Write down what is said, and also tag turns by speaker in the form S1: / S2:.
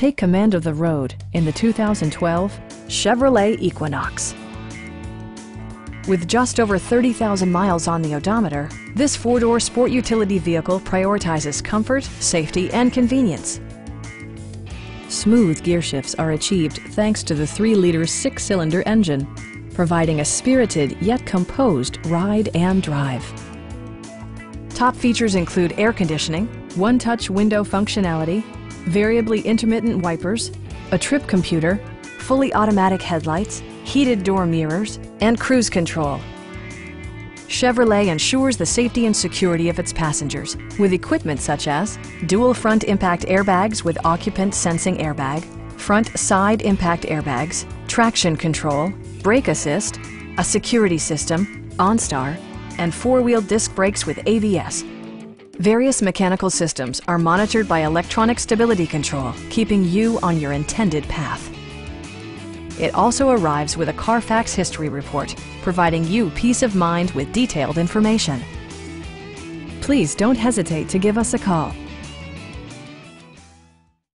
S1: Take command of the road in the 2012 Chevrolet Equinox. With just over 30,000 miles on the odometer, this four-door sport utility vehicle prioritizes comfort, safety, and convenience. Smooth gear shifts are achieved thanks to the 3-liter six-cylinder engine, providing a spirited yet composed ride and drive. Top features include air conditioning, one-touch window functionality, variably intermittent wipers, a trip computer, fully automatic headlights, heated door mirrors, and cruise control. Chevrolet ensures the safety and security of its passengers with equipment such as dual front impact airbags with occupant sensing airbag, front side impact airbags, traction control, brake assist, a security system, OnStar, and four-wheel disc brakes with ABS. Various mechanical systems are monitored by electronic stability control, keeping you on your intended path. It also arrives with a Carfax history report, providing you peace of mind with detailed information. Please don't hesitate to give us a call.